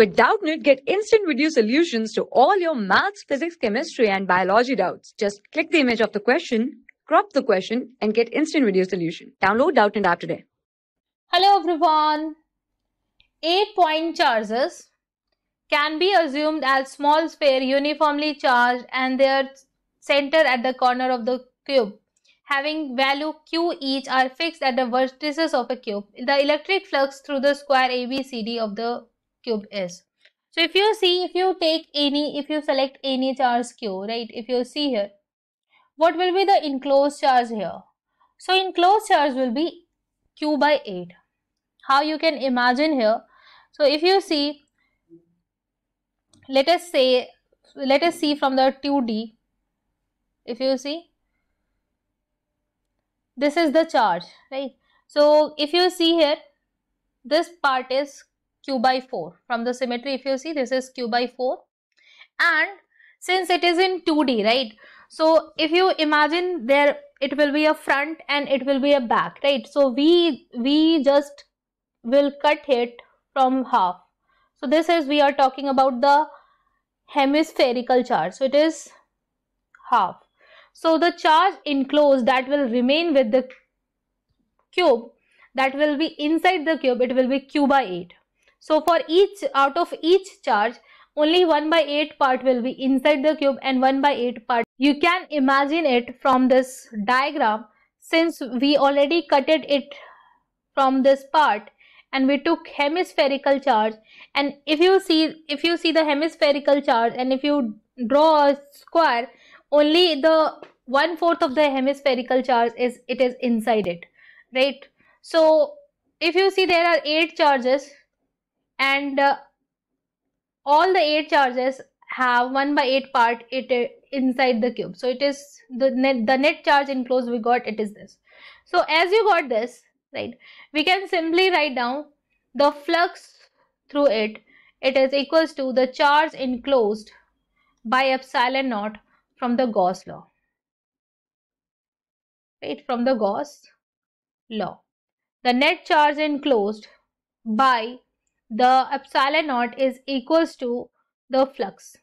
With Doubtnut, get instant video solutions to all your maths, physics, chemistry, and biology doubts. Just click the image of the question, crop the question, and get instant video solution. Download Doubtnut app today. Hello everyone. 8-point charges can be assumed as small sphere uniformly charged and their center at the corner of the cube having value q each are fixed at the vertices of a cube. The electric flux through the square ABCD of the cube is. So if you see, if you take any, if you select any charge q, right, if you see here, what will be the enclosed charge here? So enclosed charge will be q by 8. How you can imagine here? So if you see, let us say, let us see from the 2D, if you see, this is the charge, right? So if you see here, this part is q by 4 from the symmetry if you see this is q by 4 and since it is in 2d right? So if you imagine there it will be a front and it will be a back right? So we we just will cut it from half. So this is we are talking about the hemispherical charge. So it is half. So the charge enclosed that will remain with the cube that will be inside the cube it will be q by 8 so for each out of each charge, only 1 by 8 part will be inside the cube and 1 by 8 part. You can imagine it from this diagram. Since we already cutted it from this part and we took hemispherical charge. And if you see if you see the hemispherical charge and if you draw a square only the one fourth of the hemispherical charge is it is inside it right? So if you see there are eight charges and uh, all the eight charges have 1 by 8 part it uh, inside the cube. So it is the net the net charge enclosed we got it is this. So as you got this right we can simply write down the flux through it. It is equals to the charge enclosed by epsilon naught from the Gauss law. Right from the Gauss law. The net charge enclosed by the epsilon naught is equals to the flux.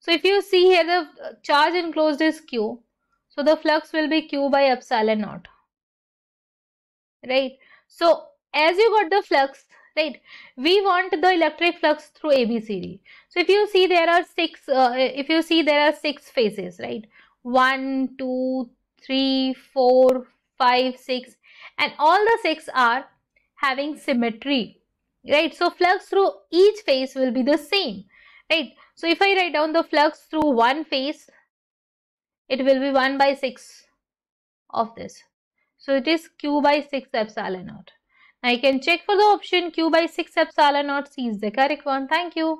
So if you see here the charge enclosed is Q. So the flux will be Q by epsilon naught. Right. So as you got the flux, right, we want the electric flux through ABCD. So if you see there are six, uh, if you see there are six phases, right, one, two, three, four, five, six, and all the six are having symmetry right? So flux through each phase will be the same right? So if i write down the flux through one phase it will be 1 by 6 of this. So it is q by 6 epsilon naught. Now i can check for the option q by 6 epsilon naught. C is the correct one. Thank you.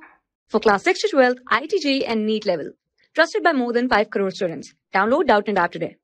For class 6 to 12 IIT JEE and NEET level. Trusted by more than 5 crore students. Download Doubtnut app today